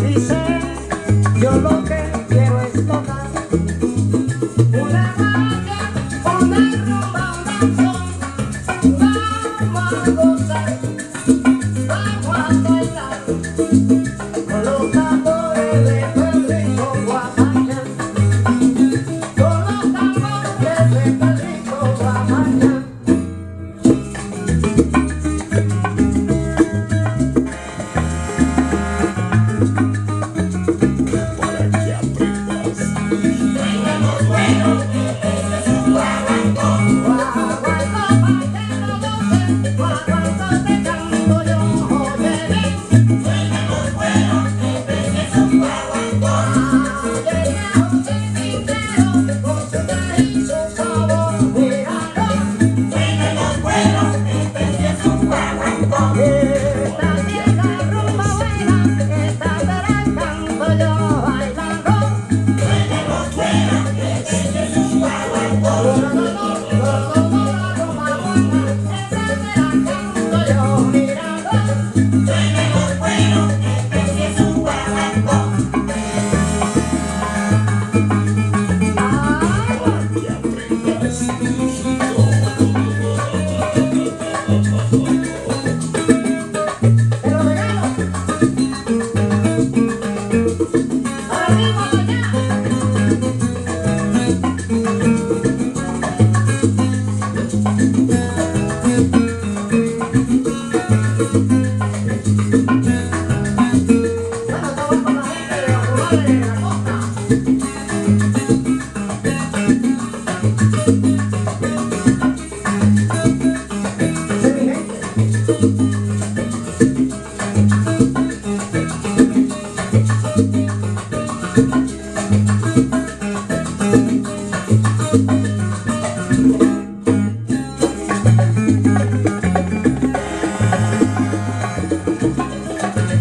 Marisa.